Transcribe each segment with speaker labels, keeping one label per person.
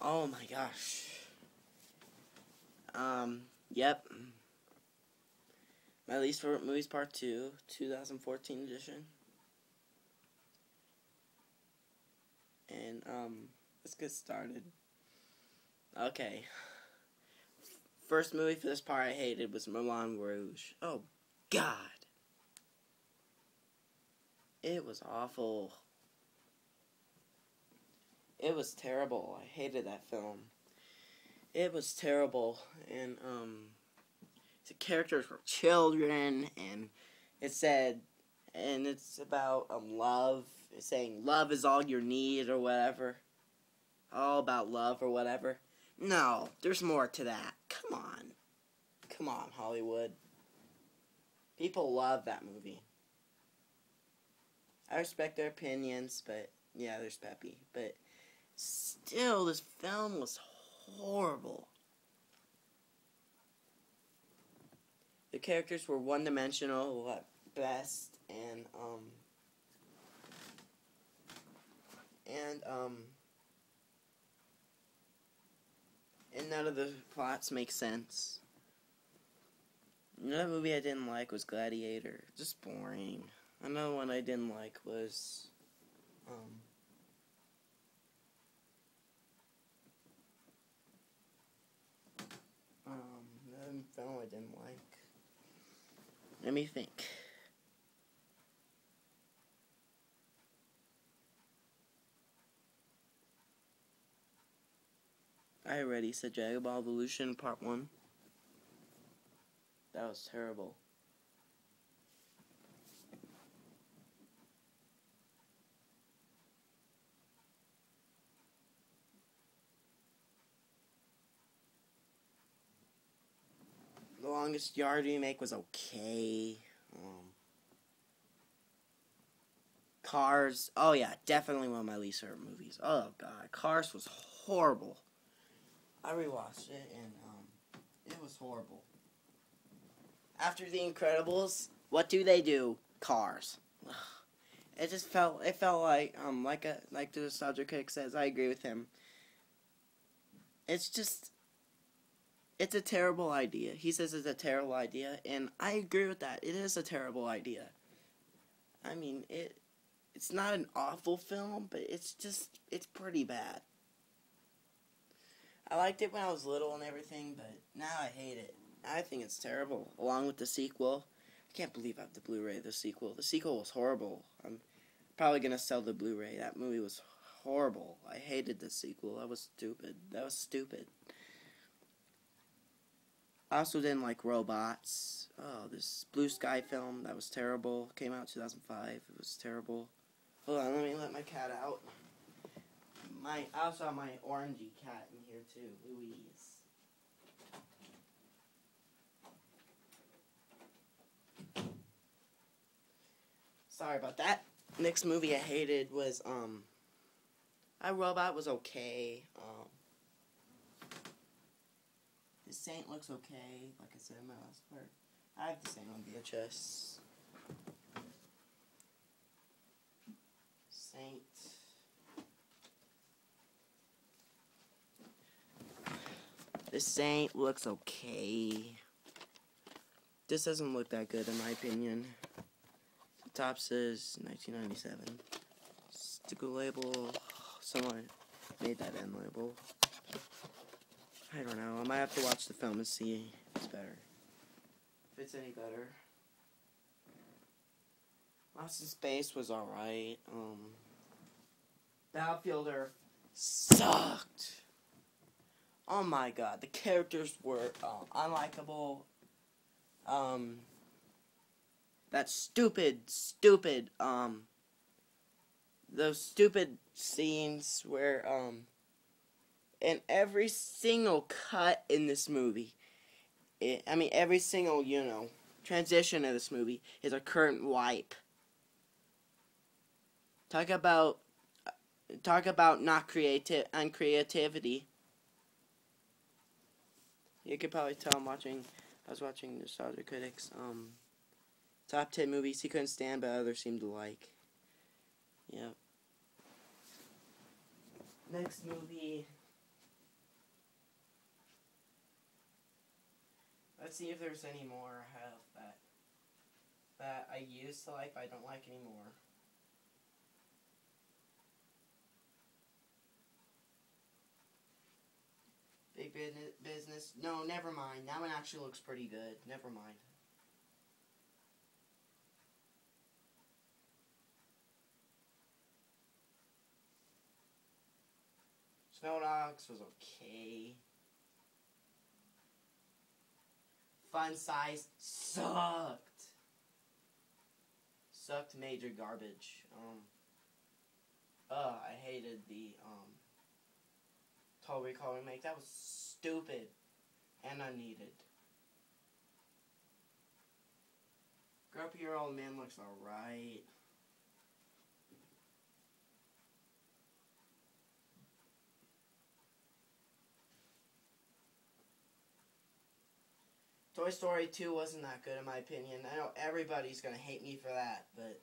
Speaker 1: Oh my gosh. Um, yep. My least favorite movies part 2, 2014 edition. And, um, let's get started. Okay. First movie for this part I hated was Moulin Rouge. Oh, God. It was awful. It was terrible. I hated that film. It was terrible, and um, the characters were children, and it said, and it's about um love. It's saying love is all you need or whatever. All about love or whatever. No, there's more to that. Come on, come on, Hollywood. People love that movie. I respect their opinions, but yeah, there's Peppy, but still, this film was horrible. The characters were one dimensional at best, and, um, and, um, and none of the plots make sense. Another movie I didn't like was Gladiator. Just boring. Another one I didn't like was, um, Um, film I didn't like. Let me think. I already said Dragon Ball Evolution Part 1. That was terrible. The Longest Yard remake was okay. Um, Cars. Oh yeah, definitely one of my least favorite movies. Oh god, Cars was horrible. I rewatched it and um, it was horrible. After The Incredibles, what do they do? Cars. It just felt. It felt like um like a like the nostalgia critic says. I agree with him. It's just it's a terrible idea. He says it's a terrible idea, and I agree with that. It is a terrible idea. I mean, it it's not an awful film, but it's just it's pretty bad. I liked it when I was little and everything, but now I hate it. I think it's terrible. Along with the sequel, I can't believe I have the Blu-ray. The sequel, the sequel was horrible. I'm probably gonna sell the Blu-ray. That movie was horrible. I hated the sequel. That was stupid. That was stupid. I also didn't like robots. Oh, this Blue Sky film that was terrible. Came out 2005. It was terrible. Hold on, let me let my cat out. My I also have my orangey cat in here too, Louise. Sorry about that. Next movie I hated was um. I Robot was okay. Um, the Saint looks okay, like I said in my last part. I have the Saint on VHS. Saint. The Saint looks okay. This doesn't look that good in my opinion. The top says 1997. Sticker label. Someone made that end label. I don't know. I might have to watch the film and see if it's better. If it's any better. Lost in Space was alright. Um, Battlefield Earth sucked. Oh my god, the characters were uh, unlikable. Um, that stupid, stupid, um, those stupid scenes where, um, in every single cut in this movie, it, I mean, every single, you know, transition of this movie is a current wipe. Talk about, talk about not creative and creativity. You could probably tell I'm watching. I was watching Nostalgia Critics. Um, top ten movies he couldn't stand, but others seemed to like. Yep. Next movie Let's see if there's any more I have that that I used to like but I don't like anymore. Big business. No, never mind. That one actually looks pretty good. Never mind. Snow Dogs was okay. Fun size sucked. Sucked major garbage. Um. Uh, I hated the um. Total Recall remake. That was stupid and unneeded. Grumpy old man looks alright. Toy Story 2 wasn't that good in my opinion. I know everybody's going to hate me for that, but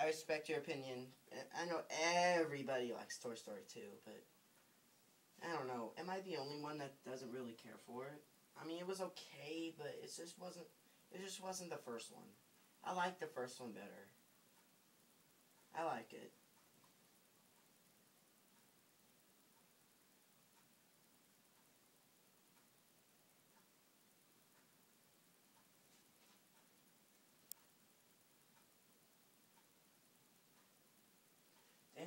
Speaker 1: I respect your opinion. I know everybody likes Toy Story 2, but I don't know. Am I the only one that doesn't really care for it? I mean, it was okay, but it just wasn't it just wasn't the first one. I like the first one better. I like it.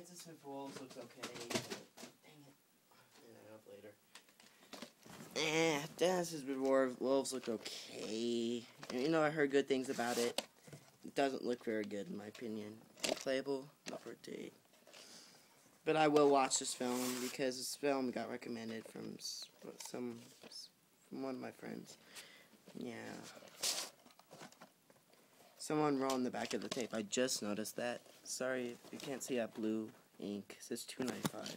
Speaker 1: Dances with Wolves looks okay. Dang it. I'll up later. Eh, with Wolves look okay. You know, I heard good things about it. It doesn't look very good, in my opinion. Playable, not for date. But I will watch this film because this film got recommended from some from one of my friends. Yeah. Someone wrote on the back of the tape. I just noticed that. Sorry you can't see that blue ink. It says 295.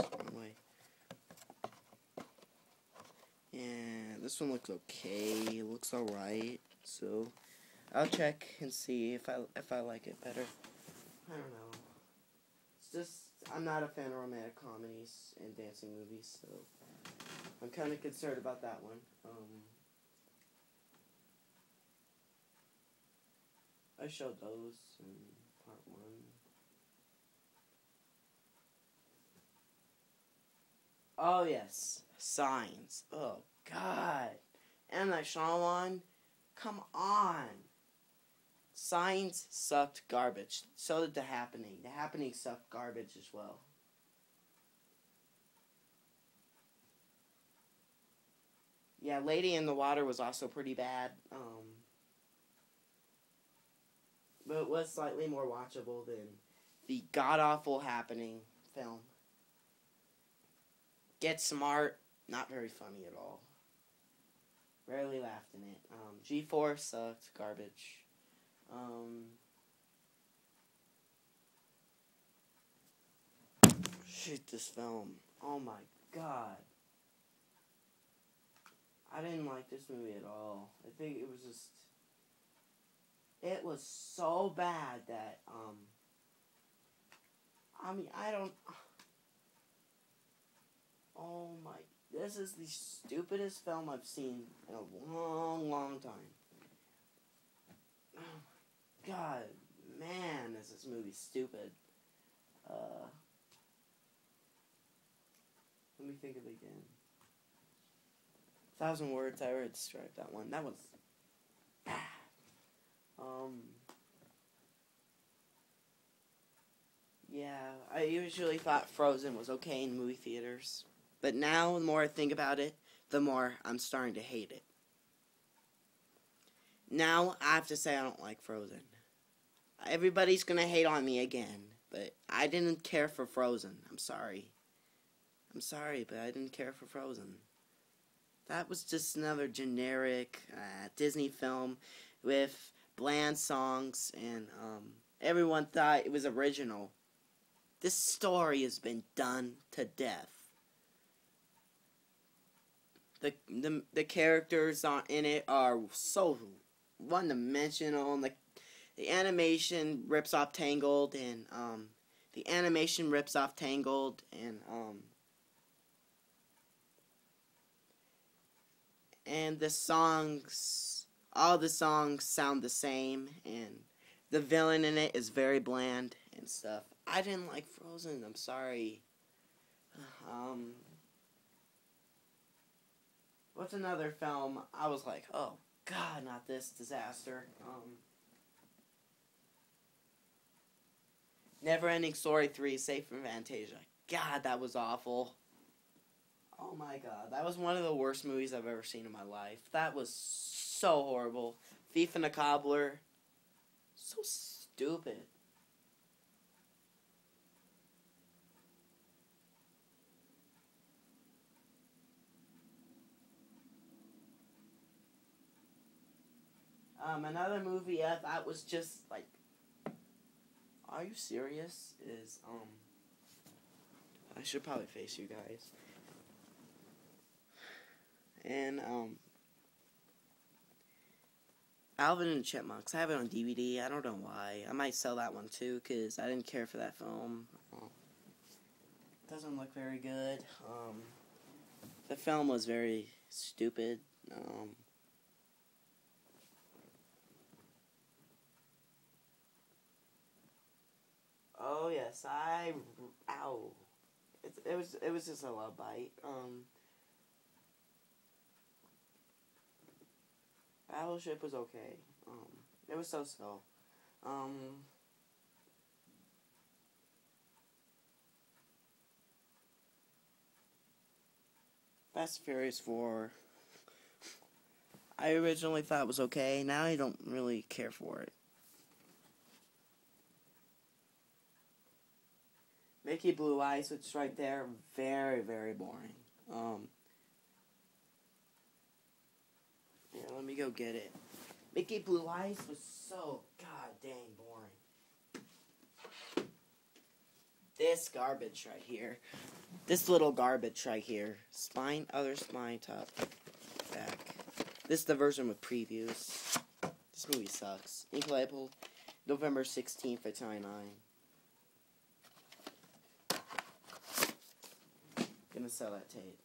Speaker 1: wrong way. Yeah, this one looks okay. It looks alright. So I'll check and see if I if I like it better. I don't know. It's just I'm not a fan of romantic comedies and dancing movies, so I'm kind of concerned about that one. Um, I showed those in part one. Oh yes, signs. Oh God, M Night Shyamalan, come on. Signs sucked garbage. So did The Happening. The Happening sucked garbage as well. Yeah, Lady in the Water was also pretty bad. Um, but it was slightly more watchable than the god awful happening film. Get Smart, not very funny at all. Rarely laughed in it. Um, G-Force sucked, garbage. Um, shit, this film. Oh my god. I didn't like this movie at all. I think it was just it was so bad that um I mean I don't Oh my this is the stupidest film I've seen in a long, long time. Oh my god, man, is this movie stupid. Uh let me think of it again. Thousand words, I already described that one. That was um, yeah, I usually thought Frozen was okay in movie theaters. But now, the more I think about it, the more I'm starting to hate it. Now, I have to say I don't like Frozen. Everybody's going to hate on me again, but I didn't care for Frozen. I'm sorry. I'm sorry, but I didn't care for Frozen. That was just another generic uh, Disney film with bland songs, and um, everyone thought it was original. This story has been done to death. The the the characters on in it are so one dimensional. The the animation rips off Tangled, and um, the animation rips off Tangled, and um, and the songs, all the songs sound the same, and the villain in it is very bland and stuff. I didn't like Frozen. I'm sorry. Um, what's another film? I was like, oh God, not this disaster. Um, Never Ending Story 3, Escape from Fantasia. God, that was awful. Oh my god, that was one of the worst movies I've ever seen in my life. That was so horrible. Thief and a Cobbler. So stupid. Um, another movie I thought was just like, are you serious? Is um, I should probably face you guys. And um, Alvin and the Chipmunks. I have it on DVD. I don't know why. I might sell that one too because I didn't care for that film. doesn't look very good. Um, the film was very stupid. Um, oh yes, I ow. It, it was it was just a love bite. Um, Battleship was okay. Um, it was so so. Um, Fast and Furious 4. I originally thought it was okay. Now I don't really care for it. Mickey Blue Eyes, which right there, very, very boring. Um, yeah, let me go get it. Mickey Blue Eyes was so god dang boring. This garbage right here. This little garbage right here. Spine, other spine, top, back. This is the version with previews. This movie sucks. Incredible. November 16th at 99. Gonna sell that tape.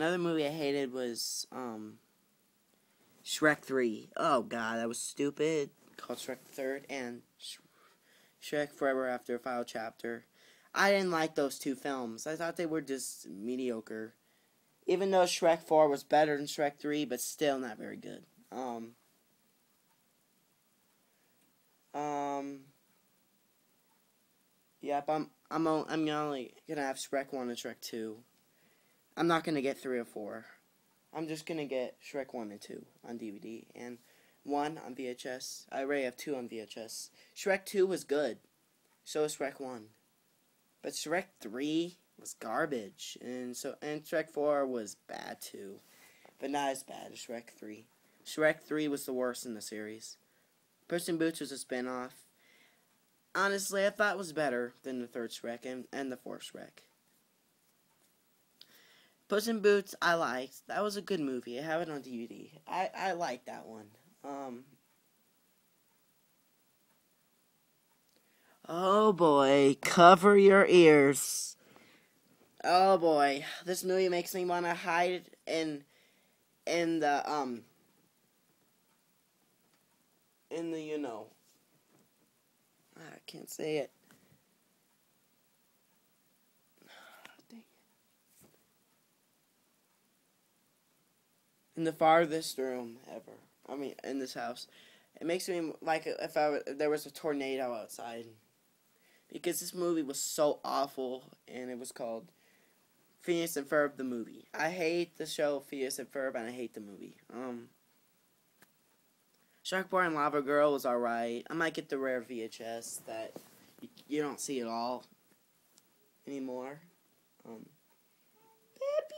Speaker 1: Another movie I hated was um, Shrek 3. Oh god, that was stupid. Called Shrek Third and Sh- Shrek Forever After Final Chapter. I didn't like those two films. I thought they were just mediocre. Even though Shrek 4 was better than Shrek 3, but still not very good. Um, um, yep, I'm I'm I'm only gonna have Shrek 1 and Shrek 2. I'm not gonna get 3 or 4. I'm just gonna get Shrek 1 and 2 on DVD and 1 on VHS. I already have 2 on VHS. Shrek 2 was good. So was Shrek 1. But Shrek 3 was garbage. And so and Shrek 4 was bad too. But not as bad as Shrek 3. Shrek 3 was the worst in the series. Puss in Boots was a spin-off. Honestly, I thought it was better than the third Shrek and, and the fourth Shrek. Puss in Boots, I liked. That was a good movie. I have it on DVD. I, I like that one. Um, oh boy, cover your ears. Oh boy, this movie makes me want to hide in in the um in the you know. I can't say it. Dang. In the farthest room ever. I mean, in this house. It makes me like if I if there was a tornado outside. Because this movie was so awful, and it was called Phineas and Ferb the movie. I hate the show Phineas and Ferb, and I hate the movie. Um, Shark Boy and Lava Girl was alright. I might get the rare VHS that you, you don't see at all anymore. Um, Peppy!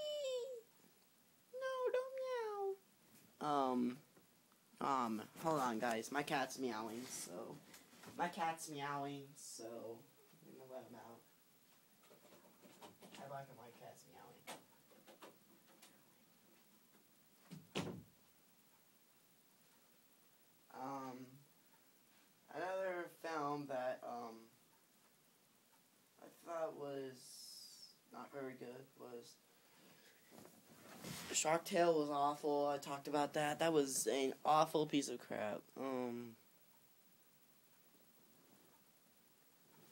Speaker 1: No, don't meow. Um, um, hold on, guys. My cat's meowing, so. My cat's meowing, so. I'm gonna let him out. I like it, my cat's meowing. Um, another film that um, I thought was not very good was Shark Tale was awful. I talked about that. That was an awful piece of crap. Um.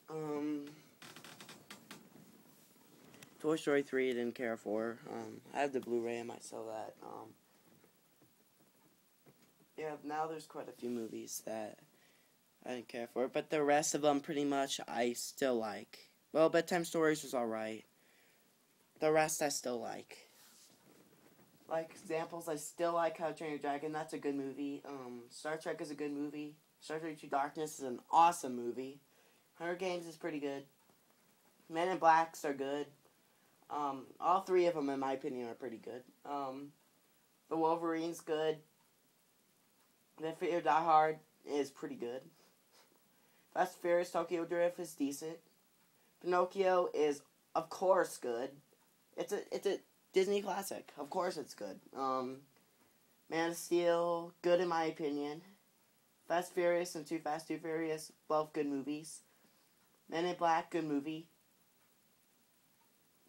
Speaker 1: Um. Toy Story 3 I didn't care for. Um, I have the Blu-ray, I might sell that. Um, yeah, now there's quite a few movies that I didn't care for, but the rest of them pretty much I still like. Well, Bedtime Stories was alright. The rest I still like. Like examples, I still like How to Train Your Dragon. That's a good movie. Um, Star Trek is a good movie. Star Trek Into Darkness is an awesome movie. Hunger Games is pretty good. Men in Blacks are good. Um, all three of them, in my opinion, are pretty good. Um, the Wolverine's good. The Fear Die Hard is pretty good. Fast Furious Tokyo Drift is decent. Pinocchio is, of course, good. It's a it's a Disney classic. Of course, it's good. Um, Man of Steel, good in my opinion. Fast Furious and Too Fast Too Furious, both good movies. Men in Black, good movie.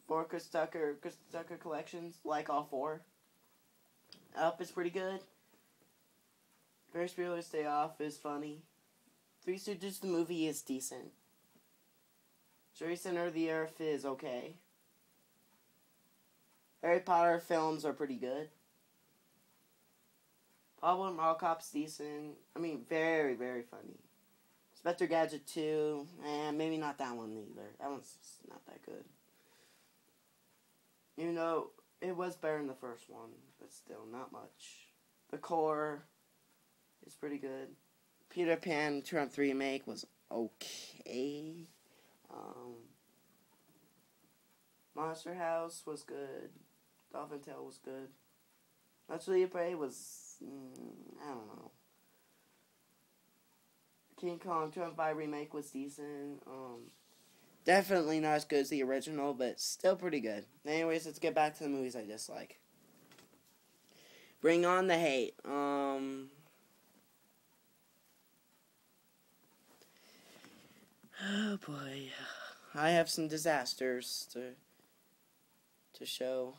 Speaker 1: Four Chris Tucker, Chris Tucker collections, like all four. Up is pretty good. Ferris Bueller's Day Off is funny. Three Stooges the movie is decent. Jerry Center of the Earth is okay. Harry Potter films are pretty good. Paul Blart Mall Cop's decent. I mean, very, very funny. Inspector Gadget 2, eh, maybe not that one either. That one's not that good. You know, it was better than the first one, but still, not much. The core is pretty good. Peter Pan 2 3 remake was okay. Um, Monster House was good. Dolphin Tale was good. Naturally Prey was, mm, I don't know. King Kong 205 remake was decent. Um, definitely not as good as the original, but still pretty good. Anyways, let's get back to the movies I dislike. Bring on the hate. Um, oh boy, I have some disasters to to show.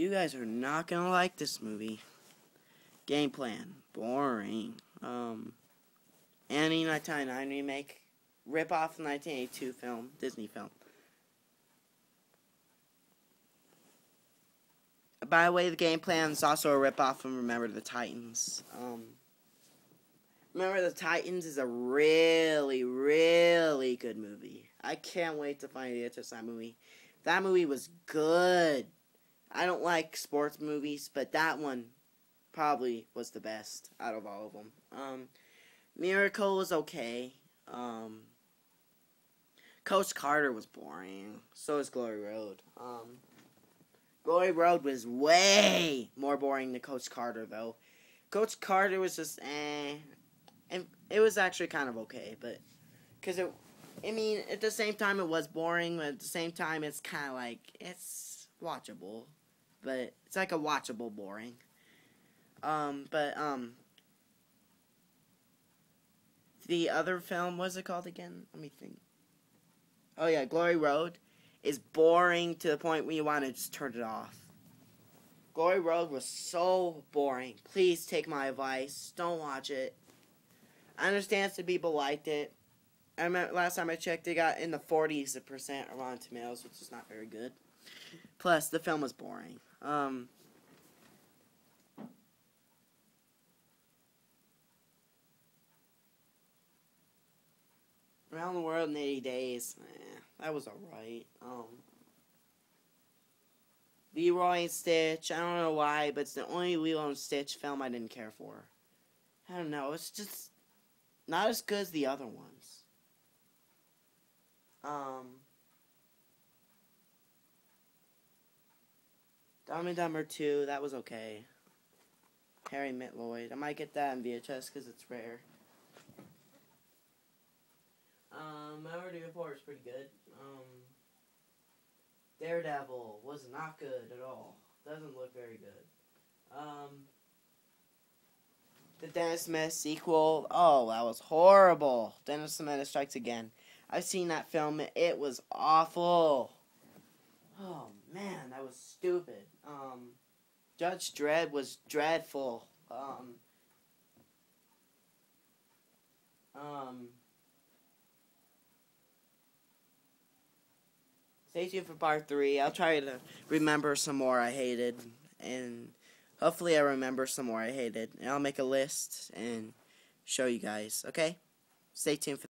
Speaker 1: You guys are not gonna like this movie. Game plan, boring. Um, Annie 1999 remake, rip off the 1982 film, Disney film. By the way, the game plan is also a rip off from Remember the Titans. Um, Remember the Titans is a really, really good movie. I can't wait to find the answer to that movie. That movie was good. I don't like sports movies, but that one probably was the best out of all of them. Um, Miracle was okay. Um, Coach Carter was boring. So is Glory Road. Um, Glory Road was way more boring than Coach Carter, though. Coach Carter was just eh, and it was actually kind of okay, but because it, I mean, at the same time it was boring, but at the same time it's kind of like it's watchable, but it's like a watchable boring. Um, but um, the other film, was it called again? Let me think. Oh yeah, Glory Road is boring to the point where you want to just turn it off. Glory Road was so boring. Please take my advice. Don't watch it. I understand some people liked it. I remember last time I checked, it got in the 40s percent Rotten Tomatoes, which is not very good. Plus, the film was boring. Um, Around the World in 80 Days, eh, that was alright. Um, Leroy and Stitch, I don't know why, but it's the only Lilo and Stitch film I didn't care for. I don't know, it's just not as good as the other ones. Um, Dumb and Dumber 2, that was okay. Harry Met Lloyd. I might get that in VHS because it's rare. Um, Minority Report is pretty good. Um, Daredevil was not good at all. Doesn't look very good. Um, the Dennis Smith sequel. Oh, that was horrible. Dennis Smith Strikes Again. I've seen that film. It was awful. Oh man, that was stupid. Um, Judge Dredd was dreadful. Um, um, stay tuned for part three. I'll try to remember some more I hated, and hopefully I remember some more I hated. And I'll make a list and show you guys. Okay, stay tuned for.